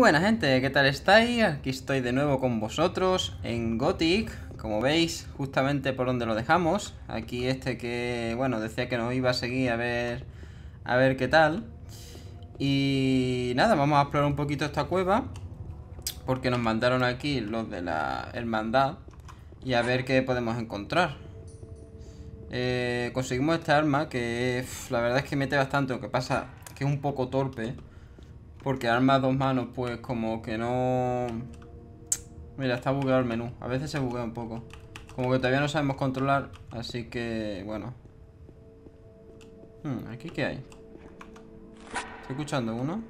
buena gente, ¿qué tal estáis? Aquí estoy de nuevo con vosotros en Gothic Como veis, justamente por donde lo dejamos. Aquí este que, bueno, decía que nos iba a seguir a ver, a ver qué tal. Y nada, vamos a explorar un poquito esta cueva Porque nos mandaron aquí los de la hermandad Y a ver qué podemos encontrar. Eh, Conseguimos esta arma que la verdad es que mete bastante Lo que pasa que es un poco torpe porque arma a dos manos, pues como que no... Mira, está bugueado el menú. A veces se buguea un poco. Como que todavía no sabemos controlar, así que, bueno. Hmm, ¿Aquí qué hay? Estoy escuchando uno.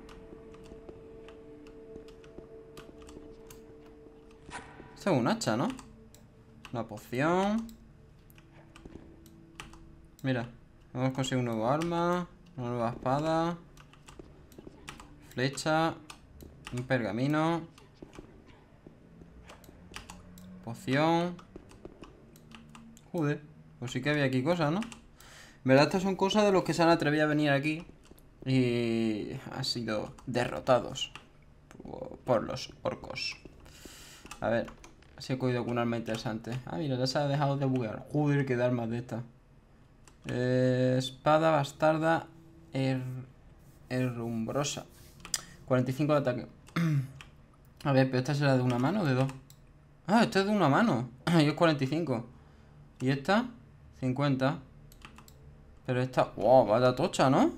Esto es un hacha, ¿no? Una poción. Mira, hemos conseguido un nuevo arma, una nueva espada. Flecha. Un pergamino. Poción. Joder. Pues sí que había aquí cosas, ¿no? En verdad estas son cosas de los que se han atrevido a venir aquí. Y han sido derrotados por los orcos. A ver, si he cogido algún arma interesante. Ah, mira, ya se ha dejado de buguear. Joder, que dar más de esta. Eh, espada bastarda er. 45 de ataque. A ver, pero esta será de una mano o de dos. Ah, esta es de una mano. y es 45. ¿Y esta? 50. Pero esta... Wow, vaya tocha, ¿no?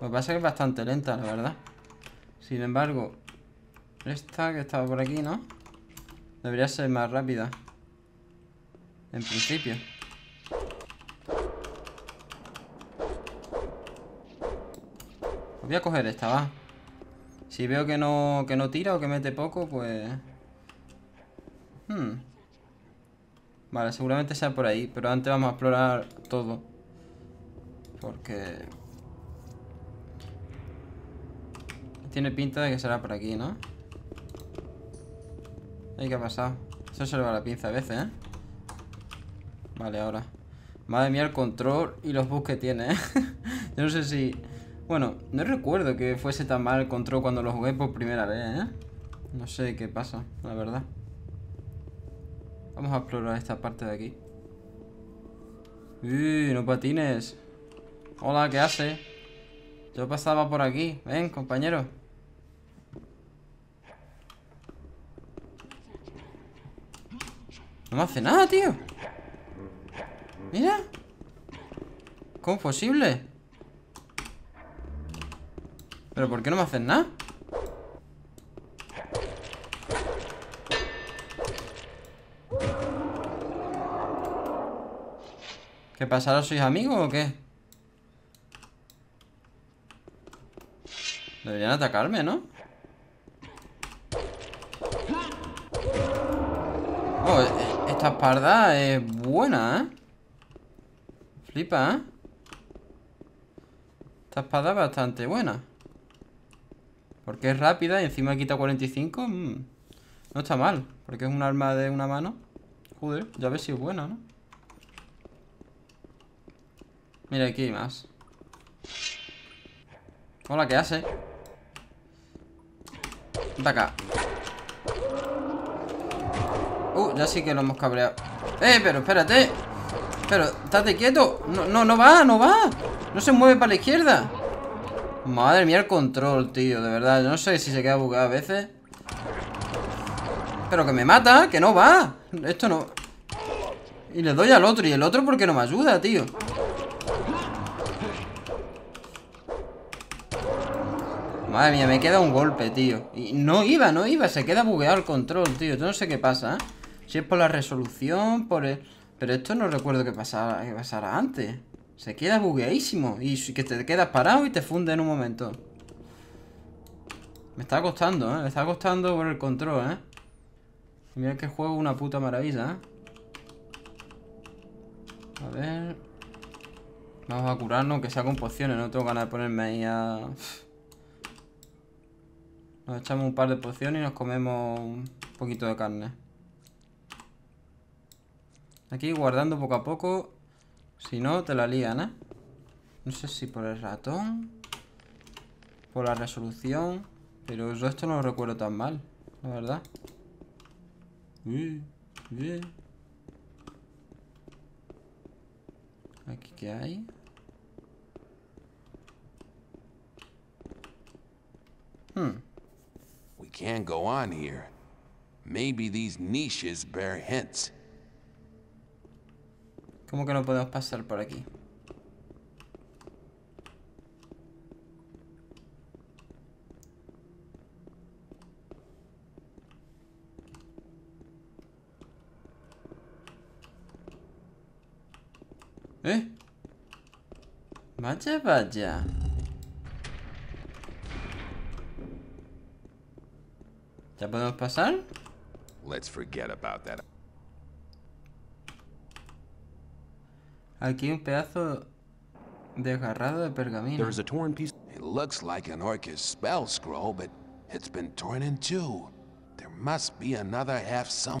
Lo que pasa es que es bastante lenta, la verdad. Sin embargo, esta que estaba por aquí, ¿no? Debería ser más rápida. En principio. Voy a coger esta, va. Si veo que no, que no tira o que mete poco, pues... Hmm. Vale, seguramente sea por ahí. Pero antes vamos a explorar todo. Porque... Tiene pinta de que será por aquí, ¿no? Ay, ¿qué ha pasado? Eso se le va la pinza a veces, ¿eh? Vale, ahora. Madre mía el control y los bugs que tiene, ¿eh? Yo no sé si... Bueno, no recuerdo que fuese tan mal el control cuando lo jugué por primera vez, ¿eh? No sé qué pasa, la verdad. Vamos a explorar esta parte de aquí. Uy, no patines. Hola, ¿qué hace? Yo pasaba por aquí. Ven, compañero. No me hace nada, tío. Mira. ¿Cómo es posible? ¿Pero por qué no me hacen nada? ¿Qué pasa? ¿Ahora sois amigos o qué? Deberían atacarme, ¿no? Oh, e-, esta espada es buena, ¿eh? Flipa, ¿eh? Esta espada es bastante buena porque es rápida y encima quita 45. Mm, no está mal. Porque es un arma de una mano. Joder, ya ves si es buena, ¿no? Mira, aquí hay más. Hola, ¿qué hace? Ven acá. Uh, ya sí que lo hemos cabreado. ¡Eh, pero espérate! Pero, estate quieto. No, no, no va, no va. No se mueve para la izquierda. Madre mía el control, tío, de verdad. Yo no sé si se queda bugueado a veces. Pero que me mata, que no va. Esto no... Y le doy al otro, y el otro porque no me ayuda, tío Madre mía, me queda un golpe, tío. Y no iba, no iba, se queda bugueado el control, tío. Yo no sé qué pasa, ¿eh? Si es por la resolución, por el... Pero esto no recuerdo que pasara, que pasara antes se queda bugueadísimo. Y que te quedas parado y te funde en un momento. Me está costando, ¿eh? Me está costando por el control, ¿eh? Mira que juego una puta maravilla, ¿eh? A ver... Vamos a curarnos, que sea con pociones. No tengo ganas de ponerme ahí a... Nos echamos un par de pociones y nos comemos un poquito de carne. Aquí guardando poco a poco si no, te la lían, ¿eh? No sé si por el ratón. Por la resolución. Pero yo esto no lo recuerdo tan mal, la verdad. Aquí qué hay. Hmm. We can't go on here. Maybe these niches bear hints. ¿Cómo que no podemos pasar por aquí? ¿Eh? Vaya, vaya. ¿Ya podemos pasar? Let's forget about that. Aquí un pedazo desgarrado de pergamino. There's a torn piece. It looks like an Orcus spell scroll, but it's been torn in two. There must be another half some.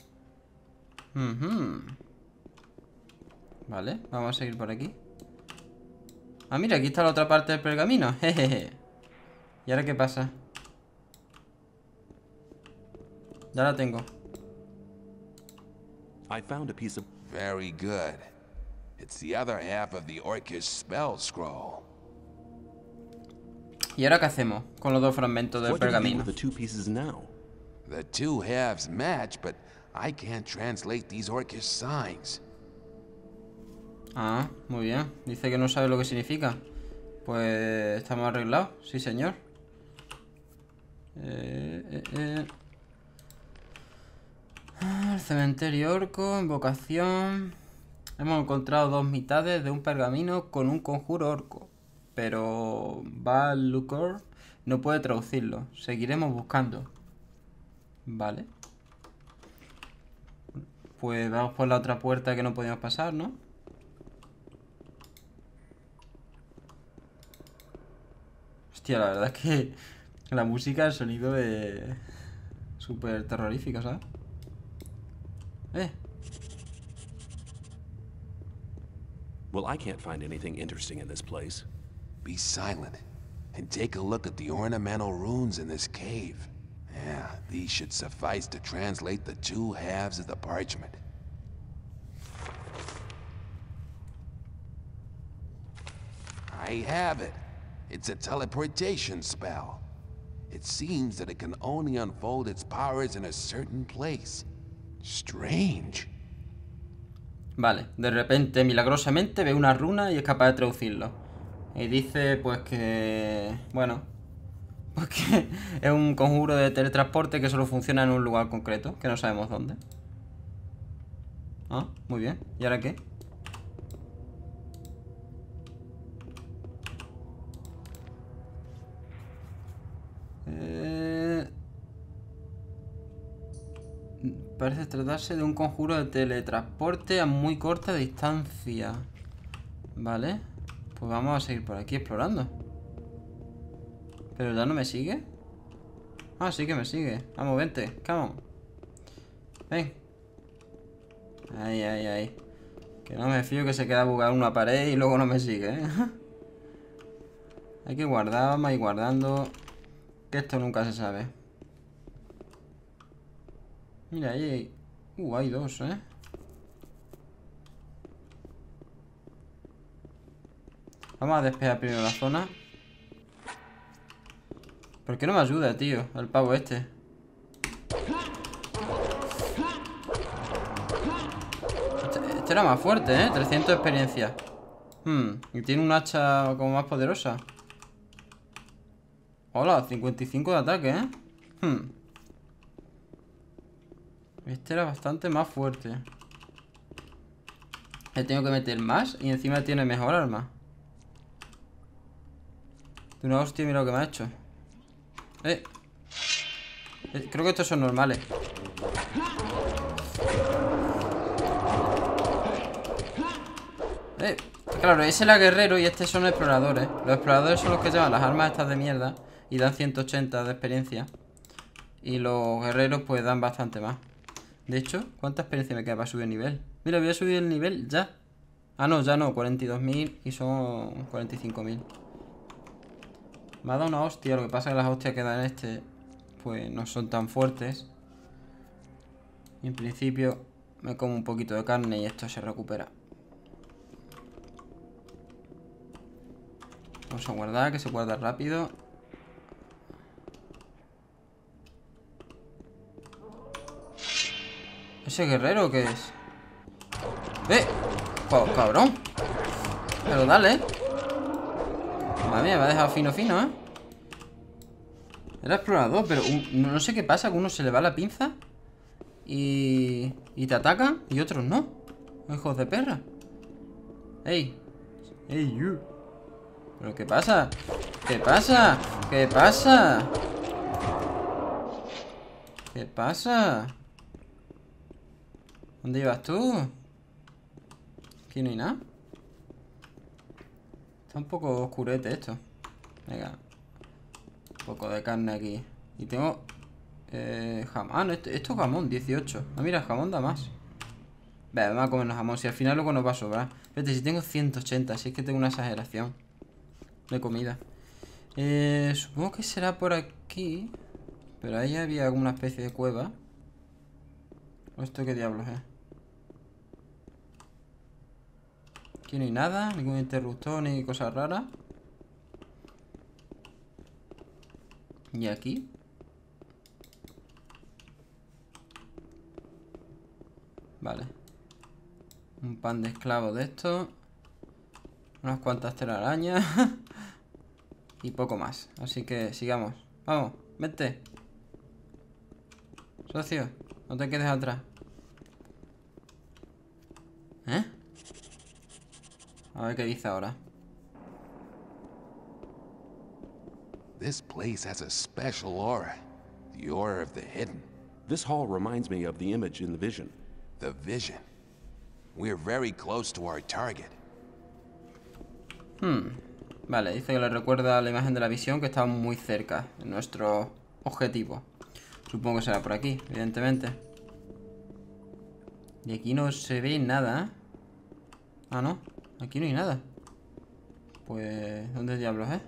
Mhm. Vale, vamos a seguir por aquí. Ah, mira, aquí está la otra parte del pergamino. Jejeje. ¿Y ahora qué pasa? Ya la tengo. I found a piece of. Very good. It's the other half of the Orcus spell scroll. ¿Y ahora qué hacemos con los dos fragmentos del pergamino? the two pieces now? The two halves match, but I can't translate these Orcus signs. Ah, muy bien. Dice que no sabe lo que significa. Pues estamos arreglados, sí señor. Eh, eh, eh. Ah, El cementerio orco, invocación. Hemos encontrado dos mitades de un pergamino con un conjuro orco. Pero Val Lucor no puede traducirlo. Seguiremos buscando. Vale. Pues vamos por la otra puerta que no podíamos pasar, ¿no? Hostia, la verdad es que la música, el sonido es súper terrorífico, ¿sabes? Eh, Well, I can't find anything interesting in this place. Be silent and take a look at the ornamental runes in this cave. Yeah, these should suffice to translate the two halves of the parchment. I have it. It's a teleportation spell. It seems that it can only unfold its powers in a certain place. Strange. Vale. De repente, milagrosamente, ve una runa y es capaz de traducirlo. Y dice, pues que... Bueno. Pues que es un conjuro de teletransporte que solo funciona en un lugar concreto, que no sabemos dónde. Ah, muy bien. ¿Y ahora qué? Parece tratarse de un conjuro de teletransporte a muy corta distancia. Vale. Pues vamos a seguir por aquí explorando. ¿Pero ya no me sigue? Ah, sí que me sigue. Vamos, vente. Come on. Ven. Ay, ay, ay. Que no me fío que se queda bugado una pared y luego no me sigue, ¿eh? Hay que guardar, vamos a guardando. Que esto nunca se sabe. Mira, ahí hay... Uh, hay dos, ¿eh? Vamos a despejar primero la zona. ¿Por qué no me ayuda, tío? El pavo este. Este, este era más fuerte, ¿eh? 300 de experiencia. Hmm, y tiene un hacha como más poderosa. Hola, 55 de ataque, ¿eh? Hmm. Este era bastante más fuerte. Le tengo que meter más y encima tiene mejor arma. De una hostia, mira lo que me ha hecho. Eh. Eh, Creo que estos son normales. Eh, claro, ese era guerrero y este son exploradores. Los exploradores son los que llevan las armas estas de mierda y dan 180 de experiencia. Y los guerreros pues dan bastante más. De hecho, ¿cuánta experiencia me queda para subir el nivel? Mira, voy a subir el nivel ya. Ah, no, ya no, 42.000 y son 45.000. Me ha dado una hostia, lo que pasa es que las hostias que dan este, pues no son tan fuertes. Y en principio me como un poquito de carne y esto se recupera. Vamos a guardar, que se guarda rápido. ¿Ese guerrero qué es? ¡Eh! cabrón Pero dale Madre mía, me ha dejado fino fino, ¿eh? Era explorador, pero no sé qué pasa Que uno se le va la pinza Y... Y te ataca Y otros no Hijos de perra ¡Ey! ¡Ey, you! ¿Pero qué pasa? ¿Qué pasa? ¿Qué pasa? ¿Qué pasa? ¿Dónde ibas tú? Aquí no hay nada. Está un poco oscurete esto. Venga. Un poco de carne aquí. Y tengo eh, jamón. Ah, no, esto, es jamón, 18 Ah, mira, jamón da más. Venga, vamos a comernos jamón. Si al final luego nos va a sobrar. Fíjate, si tengo 180 Si es que tengo una exageración De comida. Eh, Supongo que será por aquí Pero ahí había alguna especie de cueva. ¿O esto qué diablos es? Aquí no hay nada, ningún interruptor ni cosas raras. ¿Y aquí? Vale. Un pan de esclavo de esto. Unas cuantas telarañas. y poco más. Así que sigamos. Vamos, vete. Socio, no te quedes atrás. ¿Eh? A ver qué dice ahora. This place has a special aura. The aura of the hidden. This hall reminds me of the image in the vision. The vision. We're very close to our target. Hmm. Vale, dice que le recuerda a la imagen de la visión que estamos muy cerca de nuestro objetivo. Supongo que será por aquí, evidentemente. Y aquí no se ve nada. Ah, no. Aquí no hay nada. Pues... ¿Dónde diablos, eh?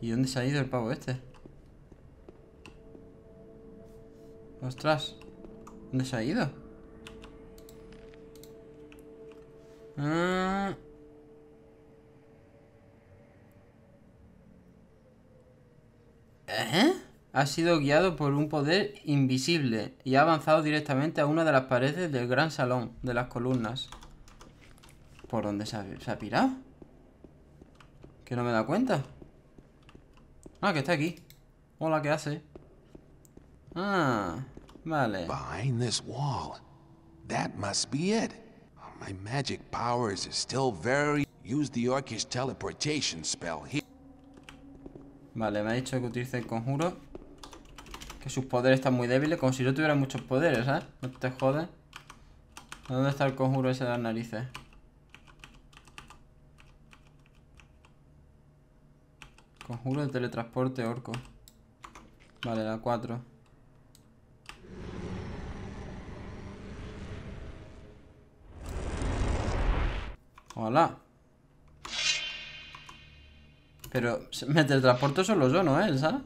¿Y dónde se ha ido el pavo este? Ostras. ¿Dónde se ha ido? Ah... ¿Eh? Ha sido guiado por un poder invisible y ha avanzado directamente a una de las paredes del gran salón de las columnas. ¿Por dónde se ha, pirado? Que no me da cuenta. Ah, que está aquí. Hola, ¿qué hace? Ah, vale. Behind this wall. That must be it. My magic powers are still very... Use the Orcish teleportation spell here. Vale, me ha dicho que utilice el conjuro que sus poderes están muy débiles, como si no tuviera muchos poderes, ¿eh? No te jodes. ¿Dónde está el conjuro ese de las narices? Conjuro de teletransporte orco. Vale, la 4. Hola. Pero me teletransporto solo yo, ¿no sabes?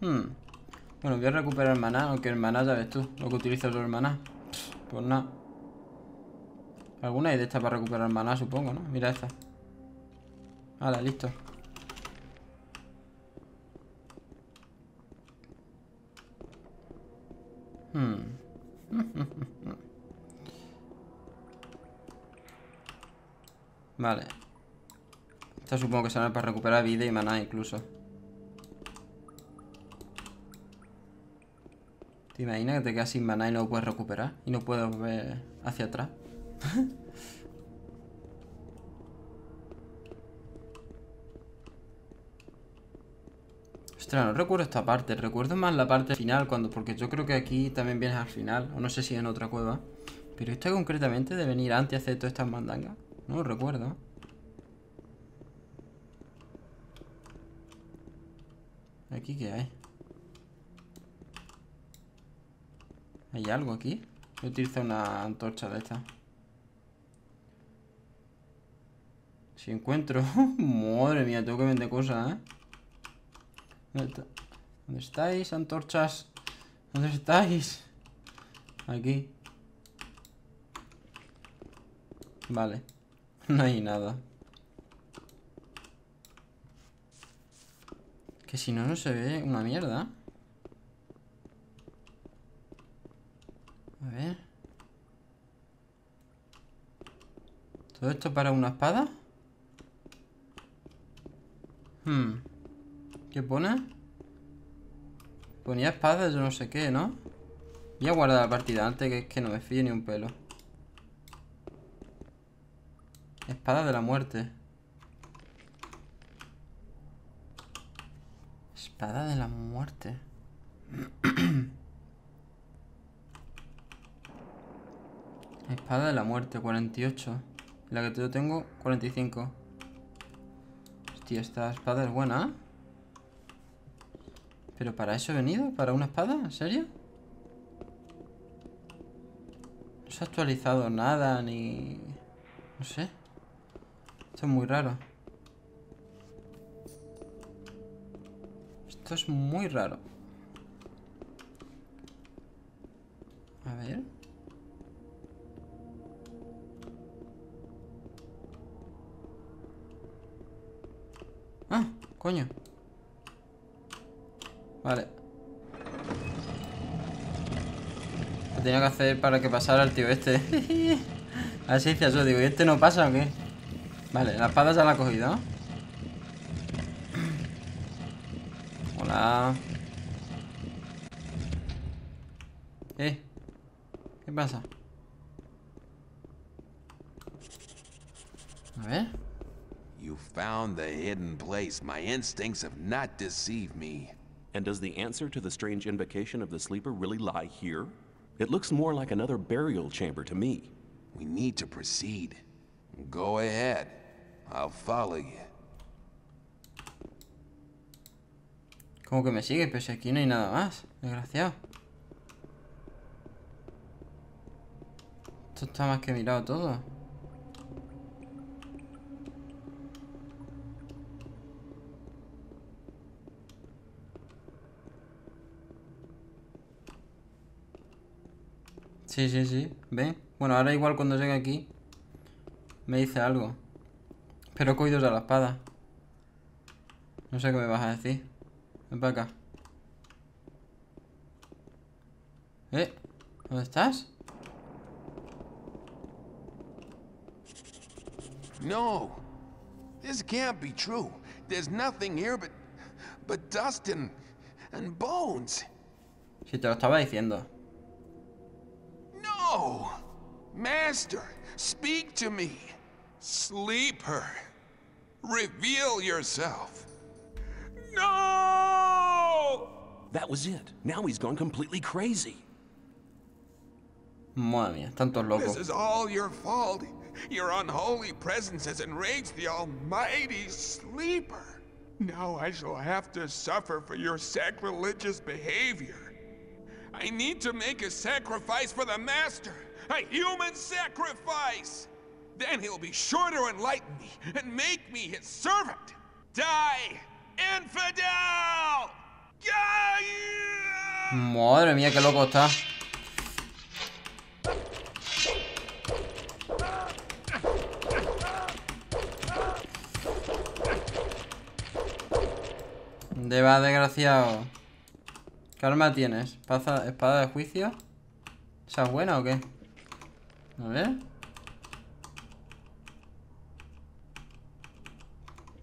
Hmm. Bueno, voy a recuperar maná, aunque el maná ya ves tú, lo que utilizo yo el maná. Pues nada. Alguna hay de esta para recuperar maná, supongo, ¿no? Mira esta. Hala, listo. Hmm. vale. Esta supongo que será para recuperar vida y maná incluso. ¿Te imaginas que te quedas sin maná y no lo puedes recuperar? Y no puedes volver hacia atrás. Ostras, no recuerdo esta parte. Recuerdo más la parte final cuando... Porque yo creo que aquí también vienes al final. O no sé si en otra cueva. Pero esta concretamente de venir antes y hacer todas estas mandangas. No lo recuerdo. ¿Aquí qué hay? ¿Hay algo aquí? Voy a utilizar una antorcha de esta. Si encuentro... Madre mía, tengo que vender cosas, ¿eh? ¿Dónde, ¿Dónde estáis, antorchas? ¿Dónde estáis? Aquí. Vale. No hay nada. Que si no, no se ve una mierda. A ver. ¿Todo esto para una espada? Hmm. ¿Qué pone? Ponía espada, yo no sé qué, ¿no? Voy a guardar la partida antes que es que no me fíe ni un pelo. Espada de la muerte. Espada de la muerte. Espada de la muerte, 48. La que yo tengo, 45. Hostia, esta espada es buena. ¿eh? ¿Pero para eso he venido? ¿Para una espada? ¿En serio? No se ha actualizado nada, ni... No sé. Esto es muy raro. Esto es muy raro. Coño. Vale. Lo tenía que hacer para que pasara el tío este. A ver si dice eso. Digo, ¿y este no pasa o qué? Vale, la espada ya la ha cogido. Hola. ¿Eh? ¿Qué pasa? A ver. You found the hidden place. My instincts have not deceived me. And does the answer to the strange invocation of the sleeper really lie here? It looks more like another burial chamber to me. We need to proceed. Go ahead. I'll follow you. ¿Cómo que me sigue? Pero si aquí no hay nada más. Desgraciado. Esto está más que mirado todo. Sí, sí, sí. ¿Ven? Bueno, ahora igual cuando llegue aquí me dice algo. Pero he cogido ya la espada. No sé qué me vas a decir. Ven para acá. ¿Eh? ¿Dónde estás? No. This can't be true. There's nothing here but but dust and and bones. Si te lo estaba diciendo. No. Master, speak to me. Sleeper. Reveal yourself. No! That was it. Now he's gone completely crazy. Madre mía, tantos This is all your fault. Your unholy presence has enraged the almighty sleeper. Now I shall have to suffer for your sacrilegious behavior. I need to make a sacrifice for the master. A human sacrifice! Then he'll be sure to enlighten me and make me his servant. Die, infidel! Madre mía, qué loco está. ¿Dónde va, desgraciado? ¿Qué arma tienes? ¿Espada, espada de juicio? ¿Esa es buena o qué? A ver.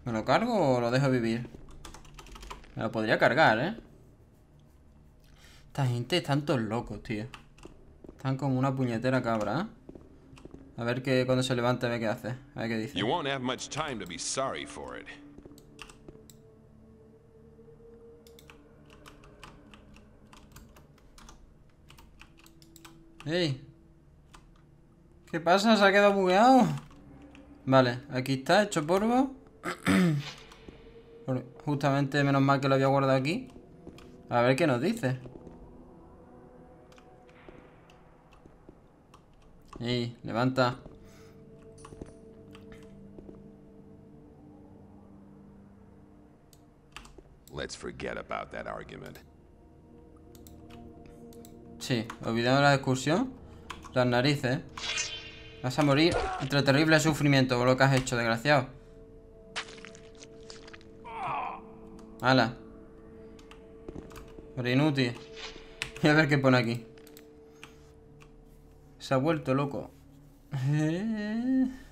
¿Me lo cargo o lo dejo vivir? Me lo podría cargar, ¿eh? Esta gente están todos locos, tío. Están como una puñetera cabra, ¿eh? A ver que cuando se levante ve qué hace. A ver qué dice. ¡Ey! ¿Qué pasa? ¿Se ha quedado bugueado? Vale, aquí está, hecho polvo. Justamente, menos mal que lo había guardado aquí. A ver qué nos dice. Ey, levanta. Let's forget about that argument. Sí, olvidando la excursión. Las narices. Vas a morir entre terrible sufrimiento por lo que has hecho, desgraciado. ¡Hala! Por inútil. Y a ver qué pone aquí. Se ha vuelto loco.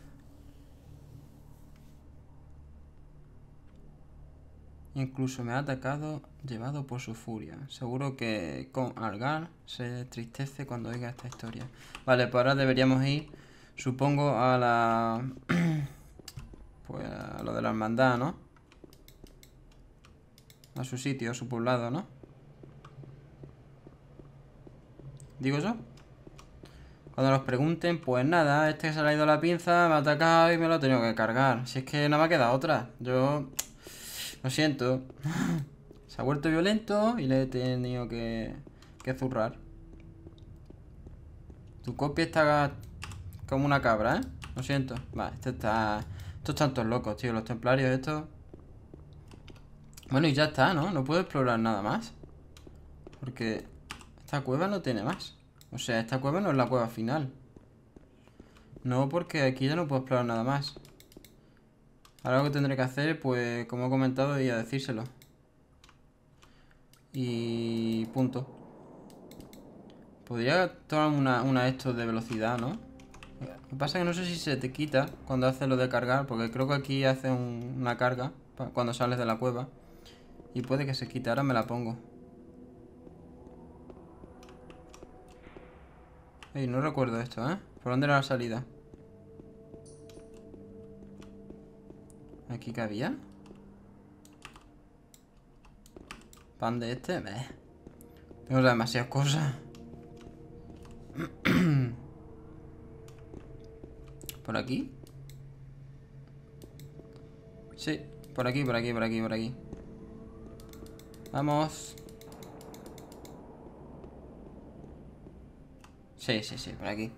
Incluso me ha atacado llevado por su furia. Seguro que con Algar se tristece cuando oiga esta historia. Vale, pues ahora deberíamos ir, supongo, a la... pues a lo de la hermandad, ¿no? A su sitio, a su poblado, ¿no? ¿Digo yo? Cuando nos pregunten, pues nada, este se le ha ido la pinza, me ha atacado y me lo ha tenido que cargar. Si es que no me ha quedado otra. Yo... Lo siento. Se ha vuelto violento y le he tenido que, que zurrar. Tu copia está como una cabra, ¿eh? Lo siento. Vale, este está... Estos están todos locos, tío. Los templarios estos... Bueno, y ya está, ¿no? No puedo explorar nada más. Porque esta cueva no tiene más. O sea, esta cueva no es la cueva final. No, porque aquí ya no puedo explorar nada más. Ahora lo que tendré que hacer, pues, como he comentado, y a decírselo. Y punto. Podría tomar una, una esto de velocidad, ¿no? Lo que pasa es que no sé si se te quita cuando haces lo de cargar, porque creo que aquí hace una carga cuando sales de la cueva. Y puede que se quite, ahora me la pongo. Ey, no recuerdo esto, ¿eh? ¿Por dónde era la salida? ¿Aquí cabía? Pan de este, meh. Tengo demasiadas cosas. ¿Por aquí? Sí, por aquí, por aquí, por aquí, por aquí. Vamos. Sí, sí, sí, por aquí.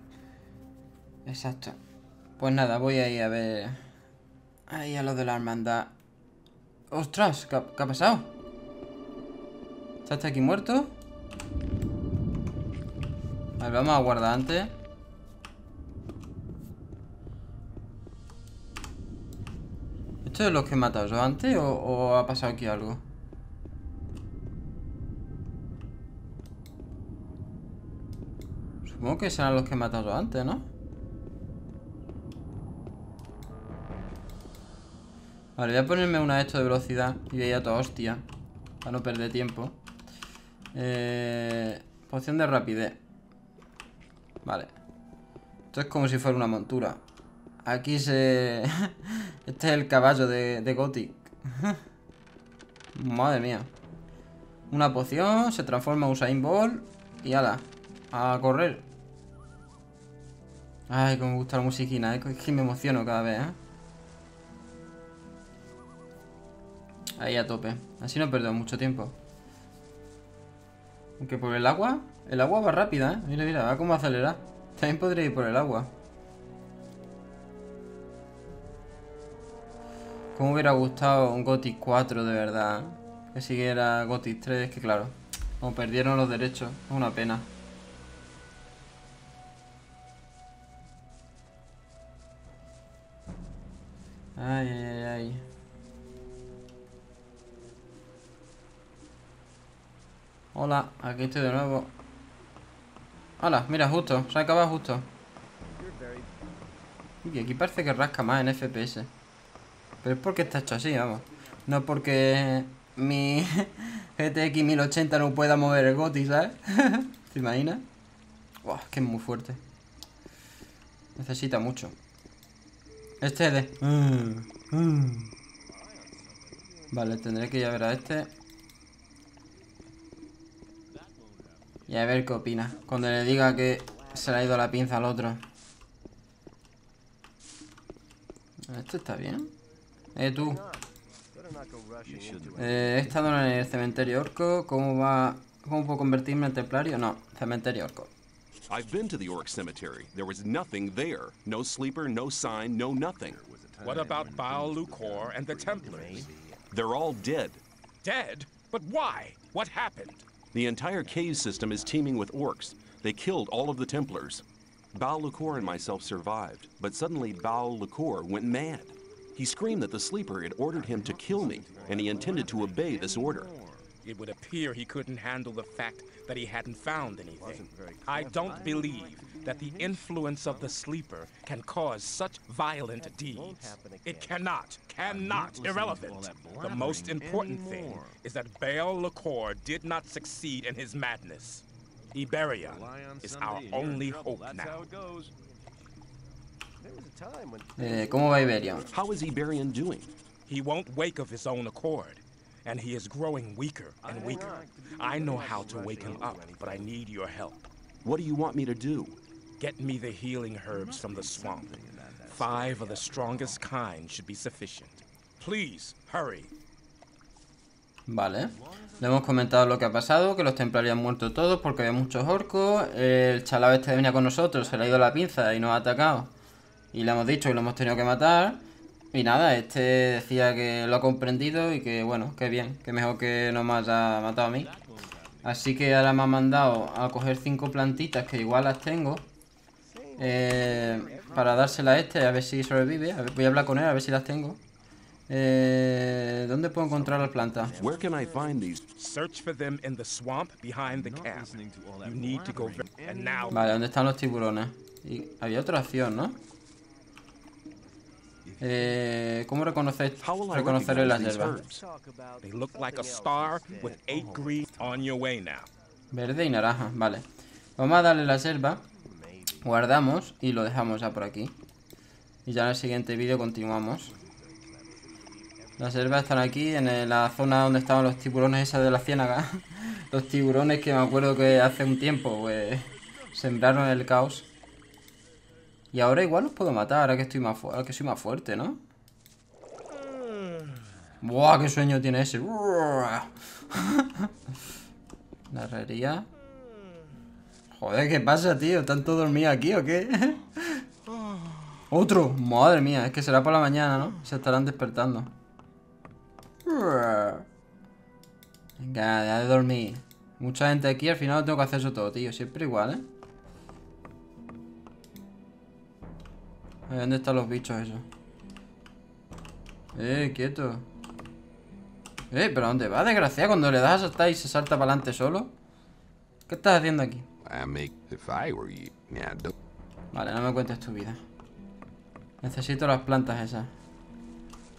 Exacto. Pues nada, voy a ir a ver... Ahí a lo de la hermandad. ¡Ostras! ¿Qué ha, pasado? ¿Está aquí muerto? Ver, vamos a guardar antes. ¿Esto es los que he matado yo antes o ha pasado aquí algo? Supongo que serán los que he matado antes, ¿no? Vale, voy a ponerme una de esto de velocidad Y voy a toda hostia Para no perder tiempo. Eh, Poción de rapidez. Vale. Esto es como si fuera una montura. Aquí se... este es el caballo de, de Gothic. Madre mía. Una poción Se transforma en Usain Ball Y ala A correr. Ay, cómo me gusta la musiquina, ¿eh? es que me emociono cada vez, ¿eh? Ahí a tope. Así no perdido mucho tiempo. Aunque por el agua, el agua va rápida, ¿eh? Mira, mira, va como acelera. También podría ir por el agua. Como hubiera gustado un Gothic 4 de verdad. Que siguiera Gothic 3, que claro, como perdieron los derechos, es una pena. Ay, ay. Hola, aquí estoy de nuevo. Hola, mira, justo, se acaba justo. Y aquí parece que rasca más en FPS. Pero es porque está hecho así, vamos. No porque mi GTX 1080 no pueda mover el GOTI, ¿sabes? ¿Te imaginas? Buah, que es muy fuerte. Necesita mucho. Este de... Mm, mm. Vale, tendré que ir ver a este. Y a ver qué opina. Cuando le diga que se le ha ido la pinza al otro. Esto está bien. Eh, tú. Eh, he estado en el cementerio orco. ¿Cómo va...? ¿Cómo puedo convertirme en templario? No, cementerio orco. I've been to the Orc Cemetery. There was nothing there. No sleeper, no sign, no nothing. What about Baal Lucor and the Templars? They're all dead. Dead? But why? What happened? The entire cave system is teeming with orcs. They killed all of the Templars. Baal Lucor and myself survived, but suddenly Baal Lucor went mad. He screamed that the sleeper had ordered him to kill me, and he intended to obey this order. It would appear he couldn't handle the fact that he hadn't found anything. I don't believe that the influence of the sleeper can cause such violent deeds. It cannot, cannot, irrelevant. The most important thing is that Baal Lucor did not succeed in his madness. Iberia is our only hope now. Eh, ¿Cómo va Iberia? How is Iberian doing? He won't wake of his own accord, and he is growing weaker and weaker. I know how to wake him up, but I need your help. What do you want me to do? Get me the healing herbs from the swamp. Five of the strongest kind should be sufficient. Please, hurry. Vale. Le hemos comentado lo que ha pasado, que los templarios han muerto todos porque había muchos orcos. El chalao este venía con nosotros, se le ha ido la pinza y nos ha atacado. Y le hemos dicho que lo hemos tenido que matar. Y nada, este decía que lo ha comprendido y que bueno, que bien, que mejor que no me haya matado a mí. Así que ahora me ha mandado a coger cinco plantitas que igual las tengo. Eh, para dársela a este, a ver si sobrevive. A ver, voy a hablar con él, a ver si las tengo. Eh, ¿Dónde puedo encontrar las plantas? Where can I find these? Search for them in the swamp behind the camp. You need to go. ver- And now, Vale, ¿dónde están los tiburones? Y había otra opción, ¿no? Eh, ¿Cómo reconocer, How will I reconocer las hierbas? herbs? they look like a star with eight green on your way now. Verde y naranja, vale. Vamos a darle la selva. Guardamos y lo dejamos ya por aquí. Y ya en el siguiente vídeo continuamos. Las selvas están aquí, en la zona donde estaban los tiburones esa de la ciénaga. los tiburones que me acuerdo que hace un tiempo, pues, sembraron el caos. Y ahora igual los puedo matar, ahora que estoy más, ahora que soy más fuerte, ¿no? Buah, qué sueño tiene ese. La herrería. Joder, ¿qué pasa, tío? ¿Están todos dormidos aquí o qué? Otro. Madre mía, es que será por la mañana, ¿no? Se estarán despertando. Venga, ya de dormir. Mucha gente aquí, al final tengo que hacer eso todo, tío. Siempre igual, ¿eh? A ¿dónde están los bichos esos? Eh, quieto. Eh, pero ¿dónde va, desgraciado? Cuando le das a saltar y se salta para adelante solo. ¿Qué estás haciendo aquí? Vale, no me cuentes tu vida. Necesito las plantas esas.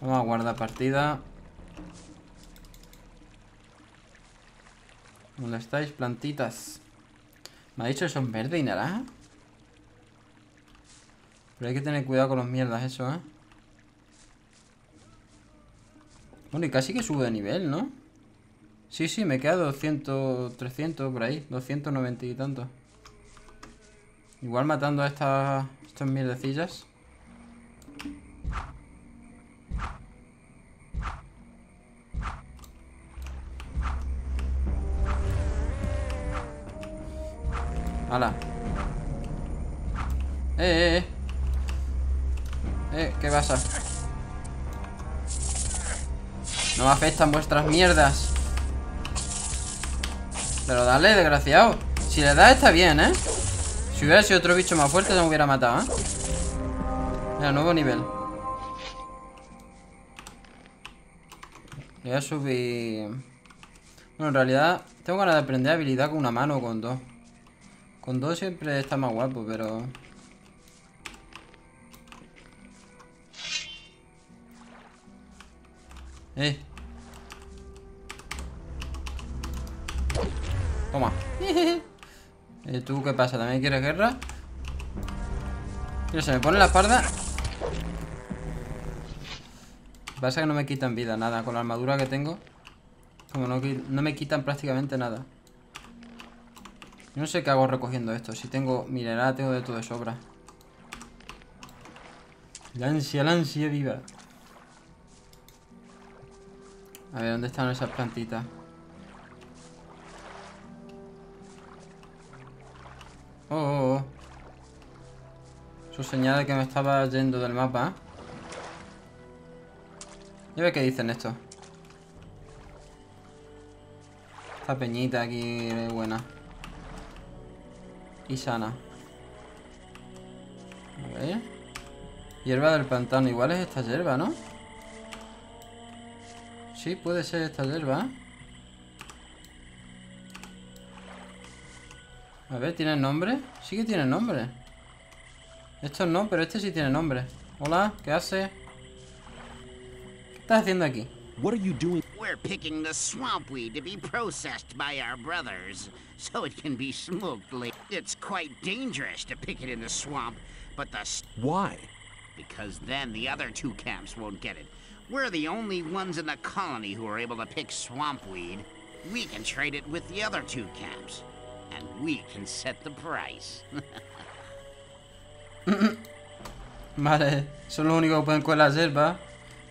Vamos a guardar partida. ¿Dónde estáis, plantitas? ¿Me ha dicho que son verde y naranja? Pero hay que tener cuidado con los mierdas eso, ¿eh? Bueno, y casi que sube de nivel, ¿no? Sí, sí, me queda 200, 300 por ahí. 290 y tanto. Igual matando a estas, estas mierdecillas. ¡Hala! ¡Eh, eh, eh! ¡Eh! ¿Qué pasa? No me afectan vuestras mierdas. Pero dale, desgraciado. Si le das está bien, ¿eh? Si hubiera sido otro bicho más fuerte, se me hubiera matado, ¿eh? Mira, nuevo nivel. Voy a subir... Bueno, en realidad tengo ganas de aprender habilidad con una mano o con dos. Con dos siempre está más guapo, pero... Eh. Toma. Eh, ¿Tú qué pasa? ¿También quieres guerra? Mira, se me pone la espalda. Pasa que no me quitan vida, nada. Con la armadura que tengo. Como no, no me quitan prácticamente nada. Yo no sé qué hago recogiendo esto. Si tengo mineral, tengo de todo de sobra. La ansia, la ansia viva. A ver, ¿dónde están esas plantitas? De que me estaba yendo del mapa. Ya ve qué dicen esto. Esta peñita aquí es buena. Y sana. A ver. Hierba del pantano. Igual es esta hierba, ¿no? Sí, puede ser esta hierba. A ver, ¿tiene nombre? Sí que tiene nombre. Estos no, pero este sí tiene nombre. Hola, ¿qué hace? ¿Qué estás haciendo aquí? What are you doing? We're picking the swamp weed to be processed by our brothers, so it can be smoked later. It's quite dangerous to pick it in the swamp, but the Why? because then the other two camps won't get it. We're the only ones in the colony who are able to pick swamp weed. We can trade it with the other two camps, and we can set the price. Vale, son los únicos que pueden coger las hierbas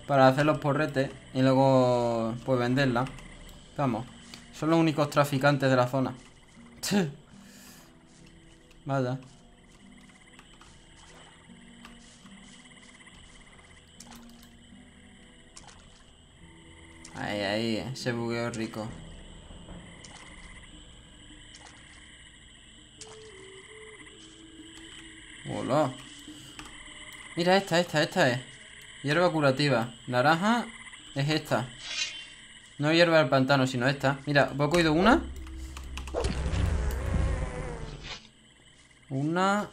para hacer los porretes y luego pues venderla. Vamos, son los únicos traficantes de la zona. Vaya. Ahí, ahí, ese bugueo rico. Hola. Mira esta, esta, esta es. Hierba curativa. Naranja es esta. No hierba del pantano, sino esta. Mira, ¿he cogido una? Una.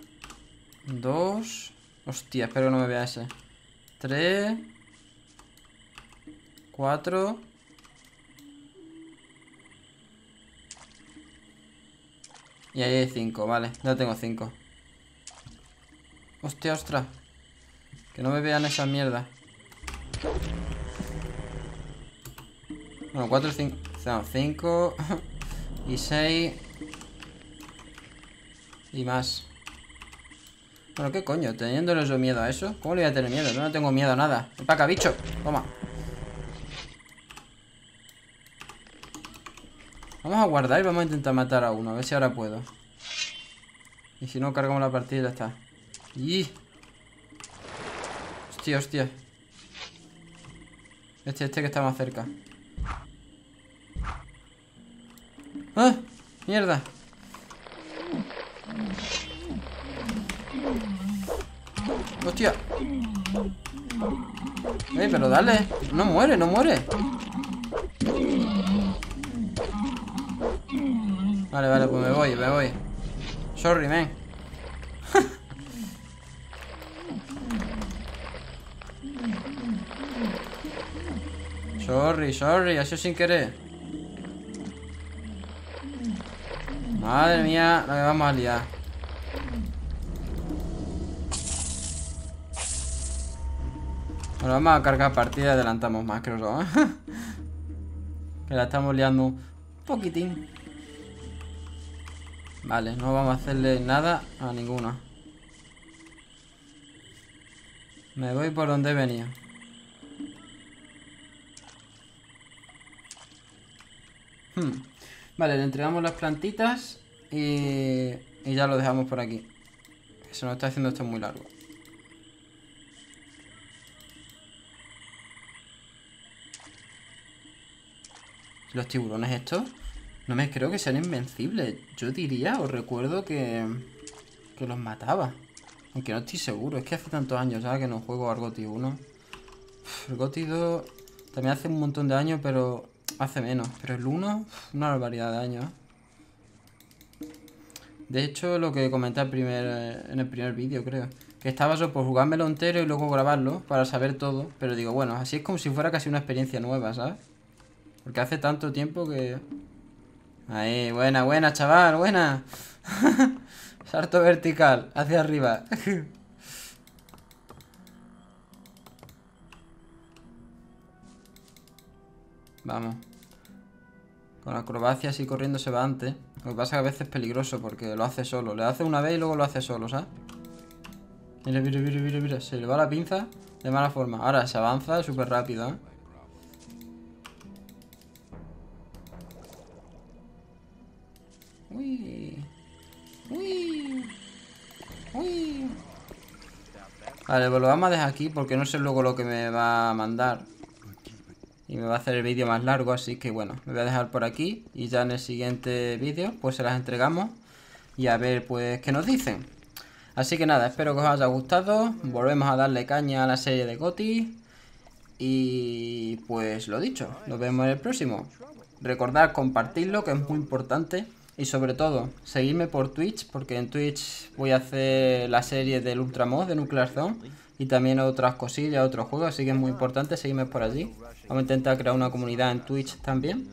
Dos. Hostia, espero que no me vea ese. Tres. Cuatro. Y ahí hay cinco, vale. Ya tengo cinco. Hostia, ostras. Que no me vean esa mierda. Bueno, 4, 5. 5 y 6. Y más. Bueno, ¿qué coño? ¿Teniéndole yo miedo a eso? ¿Cómo le voy a tener miedo? Yo no tengo miedo a nada. Ven para bicho. Toma. Vamos a guardar y vamos a intentar matar a uno. A ver si ahora puedo. Y si no, cargamos la partida y ya está. ¡Y! Hostia, hostia. Este, este que está más cerca. ¡Ah! ¡Mierda! ¡Hostia! ¡Eh, pero dale! ¡No muere, no muere! Vale, vale, pues me voy, me voy. Sorry, man. Sorry, sorry, ha sin querer. Madre mía, la que vamos a liar. Bueno, vamos a cargar partida y adelantamos más, creo yo. ¿eh? que la estamos liando un poquitín. Vale, no vamos a hacerle nada a ninguno. Me voy por donde he Hmm. Vale, le entregamos las plantitas y, y ya lo dejamos por aquí. Se nos está haciendo esto muy largo. Los tiburones estos no me creo que sean invencibles. Yo diría, os recuerdo que, que los mataba. Aunque no estoy seguro. Es que hace tantos años ya que no juego al GOTI 1. El GOTI 2 también hace un montón de años, pero hace menos. Pero el 1, una barbaridad de años. De hecho, lo que comenté al primer, en el primer vídeo, creo. Que estaba yo por jugármelo entero y luego grabarlo para saber todo. Pero digo, bueno, así es como si fuera casi una experiencia nueva, ¿sabes? Porque hace tanto tiempo que... Ahí, buena, buena, chaval, buena. Salto vertical, hacia arriba. Vamos. Con acrobacia así corriendo se va antes. Lo que pasa es que a veces es peligroso porque lo hace solo. Le hace una vez y luego lo hace solo, ¿sabes? Mira, mira, mira, mira, mira. Se le va la pinza de mala forma. Ahora se avanza súper rápido, ¿eh? Uy. Uy. Uy. Vale, pues lo vamos a dejar aquí porque no sé luego lo que me va a mandar. Me va a hacer el vídeo más largo, así que bueno, me voy a dejar por aquí. Y ya en el siguiente vídeo pues se las entregamos. Y a ver pues qué nos dicen. Así que nada, espero que os haya gustado. Volvemos a darle caña a la serie de Goti. Y pues lo dicho, nos vemos en el próximo. Recordad compartirlo, que es muy importante. Y sobre todo, seguidme por Twitch, porque en Twitch voy a hacer la serie del Ultramod de Nuclear Zone. Y también otras cosillas, otros juegos, así que es muy importante seguirme por allí. Vamos a intentar crear una comunidad en Twitch también.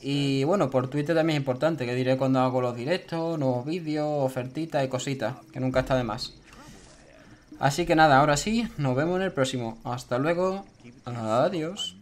Y bueno, por Twitter también es importante, que diré cuando hago los directos, nuevos vídeos, ofertitas y cositas, que nunca está de más. Así que nada, ahora sí, nos vemos en el próximo. Hasta luego. Adiós.